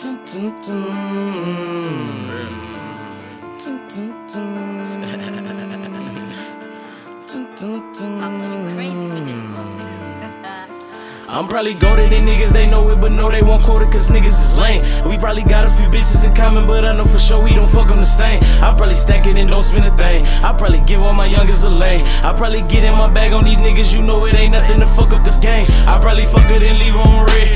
Dun, dun. Dun. I'm probably goaded and niggas they know it, but no they won't quote it cause niggas is lame. We probably got a few bitches in common, but I know for sure we don't fuck them the same. I probably stack it and don't spend a thing. I probably give all my youngest a lane. I probably get in my bag on these niggas, you know it ain't nothing to fuck up the game. I probably fuck it and leave on red.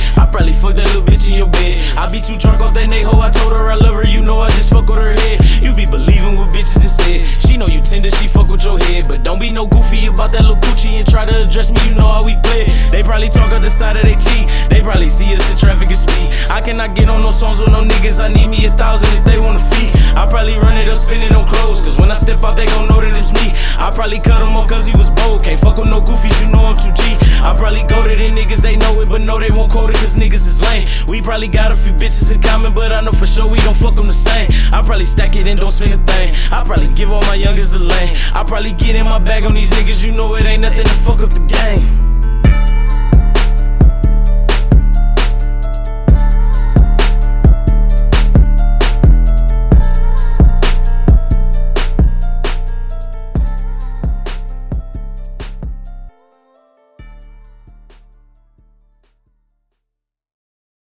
Be too drunk off that hoe, I told her I love her, you know I just fuck with her head. You be believing what bitches said. She know you tender, she fuck with your head. But don't be no goofy about that little coochie and try to address me, you know how we play. They probably talk out the side of they cheek. They probably see us in traffic and speed. I cannot get on no songs with no niggas. I need me a thousand if they wanna feed. I probably run it up, spin it on clothes. Cause when I step out, they gon' know that it's me. I probably cut him off cause he was. Can't fuck with no goofies, you know I'm 2G. I probably go to the niggas, they know it, but no, they won't quote it cause niggas is lame. We probably got a few bitches in common, but I know for sure we don't fuck them the same. I probably stack it and don't spend a thing. I probably give all my youngest the lane. I probably get in my bag on these niggas, you know it ain't nothing to fuck up the game.